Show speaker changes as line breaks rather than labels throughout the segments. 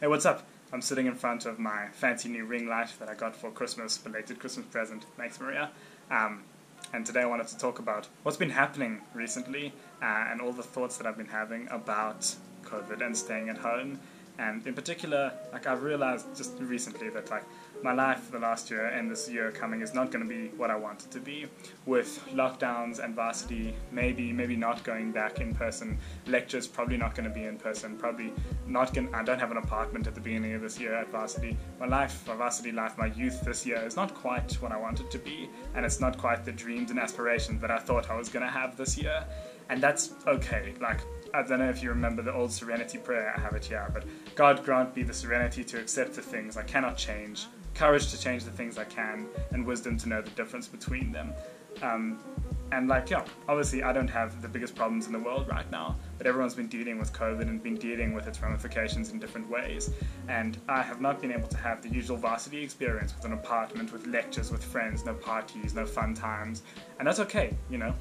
Hey, what's up? I'm sitting in front of my fancy new ring light that I got for Christmas, belated Christmas present. Thanks, Maria. Um, and today I wanted to talk about what's been happening recently uh, and all the thoughts that I've been having about COVID and staying at home. And in particular, like I've realized just recently that like my life the last year and this year coming is not going to be what I want it to be. With lockdowns and varsity, maybe maybe not going back in person. Lectures probably not going to be in person. Probably not going. I don't have an apartment at the beginning of this year at varsity. My life, my varsity life, my youth this year is not quite what I want it to be, and it's not quite the dreams and aspirations that I thought I was going to have this year. And that's okay. Like I don't know if you remember the old serenity prayer. I have it here, but God grant me the serenity to accept the things I cannot change courage to change the things I can, and wisdom to know the difference between them. Um, and like, yeah, obviously I don't have the biggest problems in the world right now, but everyone's been dealing with COVID and been dealing with its ramifications in different ways. And I have not been able to have the usual varsity experience with an apartment, with lectures, with friends, no parties, no fun times. And that's okay, you know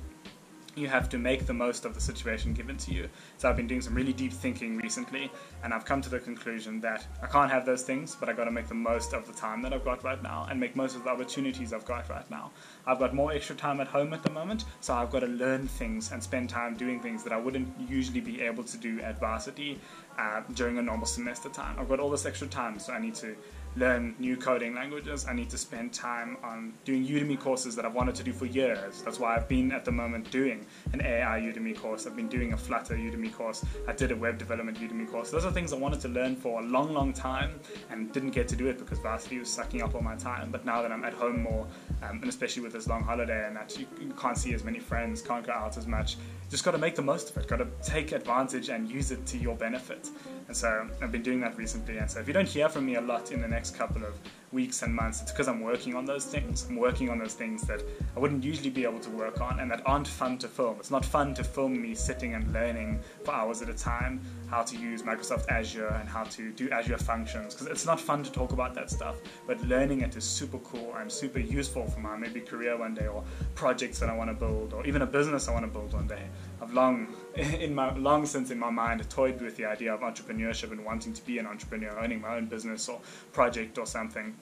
you have to make the most of the situation given to you. So I've been doing some really deep thinking recently, and I've come to the conclusion that I can't have those things, but I got to make the most of the time that I've got right now and make most of the opportunities I've got right now. I've got more extra time at home at the moment, so I've got to learn things and spend time doing things that I wouldn't usually be able to do at varsity uh, during a normal semester time. I've got all this extra time, so I need to learn new coding languages. I need to spend time on doing Udemy courses that I've wanted to do for years. That's why I've been at the moment doing an AI Udemy course. I've been doing a Flutter Udemy course. I did a web development Udemy course. Those are things I wanted to learn for a long, long time and didn't get to do it because varsity was sucking up all my time. But now that I'm at home more, um, and especially with this long holiday and that you, you can't see as many friends, can't go out as much, just got to make the most of it. Got to take advantage and use it to your benefit. And so I've been doing that recently. And so if you don't hear from me a lot in the next couple of weeks and months, it's because I'm working on those things. I'm working on those things that I wouldn't usually be able to work on and that aren't fun to film. It's not fun to film me sitting and learning for hours at a time how to use Microsoft Azure and how to do Azure functions because it's not fun to talk about that stuff. But learning it is super cool and super useful for my maybe career one day or projects that I want to build or even a business I want to build one day. I've long, in my long since in my mind, toyed with the idea of entrepreneurship and wanting to be an entrepreneur, owning my own business or project or something.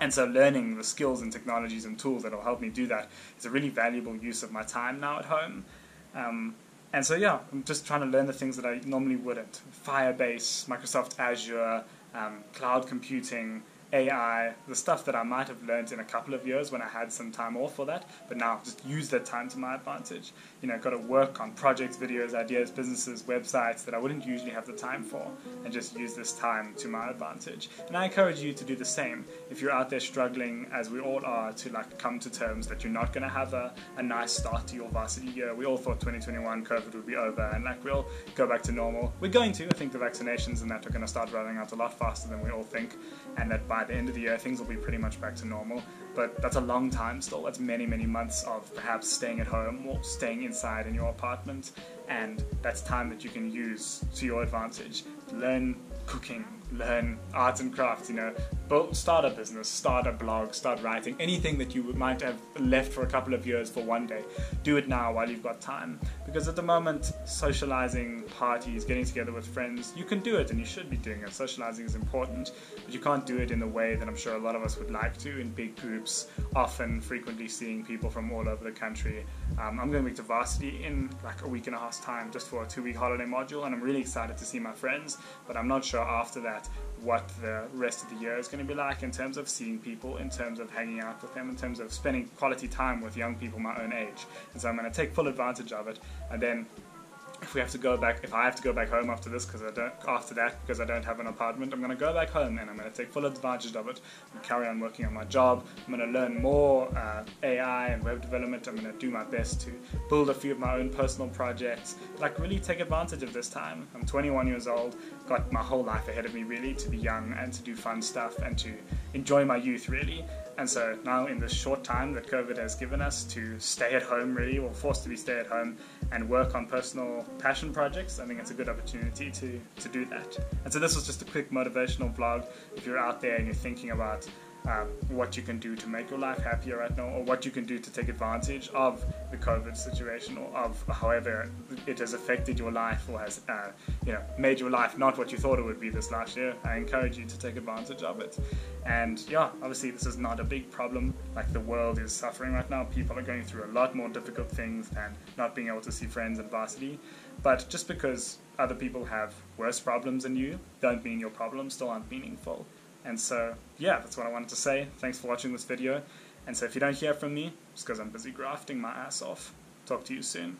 And so, learning the skills and technologies and tools that will help me do that is a really valuable use of my time now at home. Um, and so, yeah, I'm just trying to learn the things that I normally wouldn't Firebase, Microsoft Azure, um, cloud computing, AI, the stuff that I might have learned in a couple of years when I had some time off for that, but now I've just use that time to my advantage. You know, I got to work on projects, videos, ideas, businesses, websites that I wouldn't usually have the time for, and just use this time to my advantage. And I encourage you to do the same. If you're out there struggling, as we all are, to like come to terms that you're not going to have a, a nice start to your varsity year. We all thought 2021 COVID would be over, and like we'll go back to normal. We're going to. I think the vaccinations and that are going to start rolling out a lot faster than we all think, and that by the end of the year, things will be pretty much back to normal. But that's a long time still. That's many, many months of perhaps staying at home or staying inside in your apartment. And that's time that you can use to your advantage. Learn cooking, learn arts and crafts, you know, build, start a business, start a blog, start writing, anything that you might have left for a couple of years for one day. Do it now while you've got time. Because at the moment, socializing, parties, getting together with friends, you can do it and you should be doing it. Socializing is important, but you can't do it in the way that I'm sure a lot of us would like to in big groups, often, frequently seeing people from all over the country. Um, I'm going to be to varsity in like a week and a half's time just for a two week holiday module, and I'm really excited to see my friends, but I'm not sure after that what the rest of the year is going to be like in terms of seeing people, in terms of hanging out with them, in terms of spending quality time with young people my own age. And so I'm going to take full advantage of it. And then if we have to go back, if I have to go back home after this, because I don't, after that, because I don't have an apartment, I'm going to go back home and I'm going to take full advantage of it and carry on working on my job. I'm going to learn more uh, AI and web development. I'm going to do my best to build a few of my own personal projects. Like really take advantage of this time. I'm 21 years old, got my whole life ahead of me really to be young and to do fun stuff and to enjoy my youth really. And so now in the short time that COVID has given us to stay at home really, or forced to be stay at home and work on personal passion projects, I think it's a good opportunity to, to do that. And so this was just a quick motivational vlog. If you're out there and you're thinking about uh, what you can do to make your life happier right now, or what you can do to take advantage of the COVID situation, or of however it has affected your life or has uh, you know made your life not what you thought it would be this last year. I encourage you to take advantage of it. And yeah, obviously this is not a big problem. Like the world is suffering right now. People are going through a lot more difficult things than not being able to see friends in varsity. But just because other people have worse problems than you, don't mean your problems still aren't meaningful. And so, yeah, that's what I wanted to say. Thanks for watching this video. And so if you don't hear from me, it's because I'm busy grafting my ass off. Talk to you soon.